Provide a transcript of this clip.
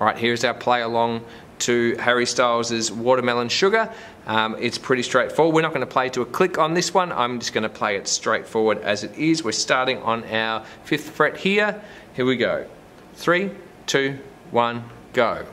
Right here's our play along to Harry Styles' Watermelon Sugar. Um, it's pretty straightforward. We're not going to play to a click on this one. I'm just going to play it straightforward as it is. We're starting on our fifth fret here. Here we go. Three, two, one, go.